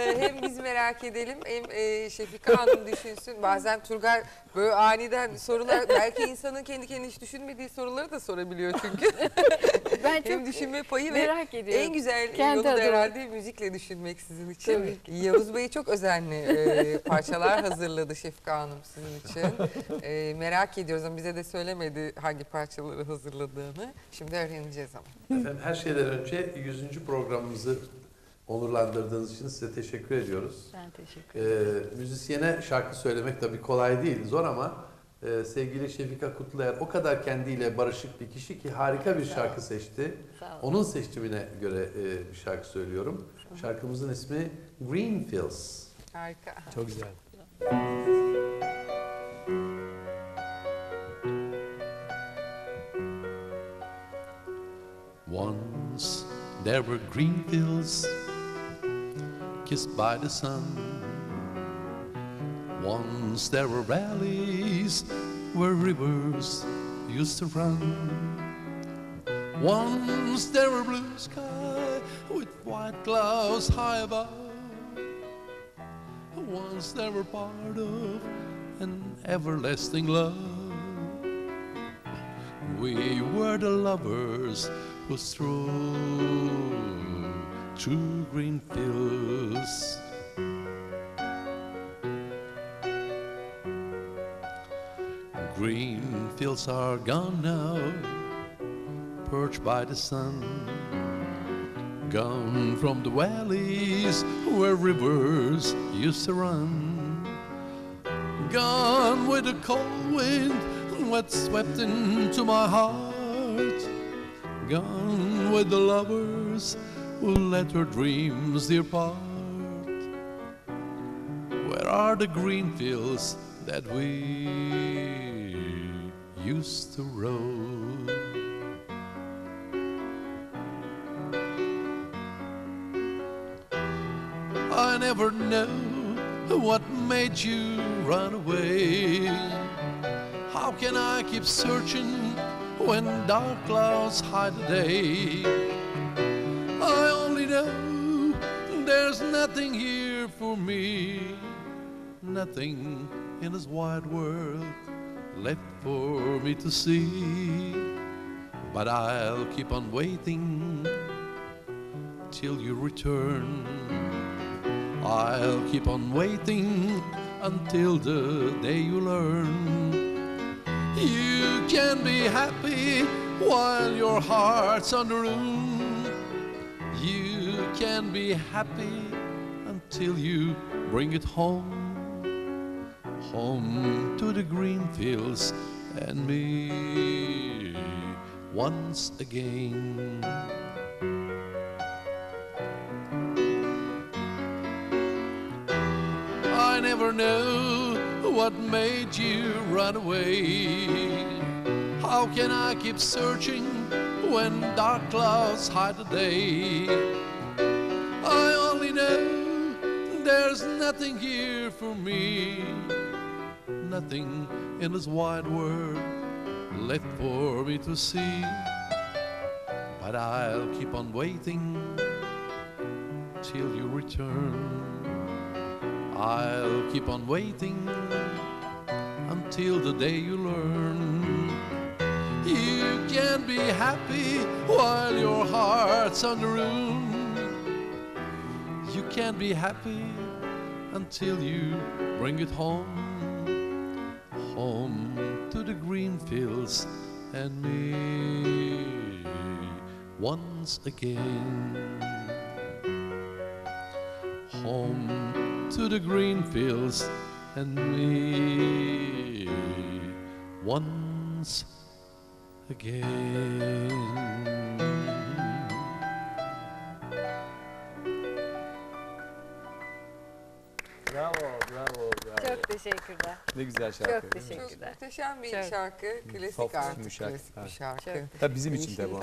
Ee, hem biz merak edelim hem e, Şefika Hanım düşünsün. Bazen Turgay böyle aniden sorular belki insanın kendi kendine hiç düşünmediği soruları da sorabiliyor çünkü. Ben çok hem düşünme payı ve merak ediyorum. en güzel Kendi yolu da adıma. herhalde müzikle düşünmek sizin için. Tabii Yavuz Bey çok özenli e, parçalar hazırladı Şefika Hanım sizin için. E, merak ediyoruz ama bize de söylemedi hangi parçaları hazırladığını. Şimdi öğreneceğiz ama. Efendim her şeyden önce 100. programımızı onurlandırdığınız için size teşekkür ediyoruz. Ben teşekkür ederim. Ee, müzisyene şarkı söylemek tabii kolay değil, zor ama e, sevgili Şefika Kutluer o kadar kendiyle barışık bir kişi ki harika bir şarkı seçti. Onun seçimine göre e, bir şarkı söylüyorum. Şarkımızın ismi Greenfields. Harika. Çok güzel. Once there were green fields kissed by the sun. Once there were valleys where rivers used to run. Once there were blue sky with white clouds high above. Once there were part of an everlasting love. We were the lovers who strolled through green fields. Green fields are gone now, perched by the sun. Gone from the valleys where rivers used to run. Gone with the cold wind what swept into my heart. Gone with the lovers let their dreams depart. Where are the green fields that we used to roam? I never know what made you run away. How can I keep searching when dark clouds hide the day? There's nothing here for me, nothing in this wide world left for me to see. But I'll keep on waiting till you return. I'll keep on waiting until the day you learn. You can be happy while your heart's on the room. You can be happy until you bring it home. Home to the green fields and me once again. I never know what made you run away. How can I keep searching when dark clouds hide the day? I only know there's nothing here for me, nothing in this wide world left for me to see. But I'll keep on waiting till you return. I'll keep on waiting until the day you learn. You can be happy while your heart's on the room. You can be happy until you bring it home. Home to the green fields and me once again home to the green fields and me once again. Bravo, bravo, bravo. Çok teşekkürler. Ne güzel şarkı. Çok teşekkürler. Çok muhteşem bir Çok. şarkı. Klasik Soft, artık yumuşak. klasik bir şarkı. Çok Tabii bizim için de bu.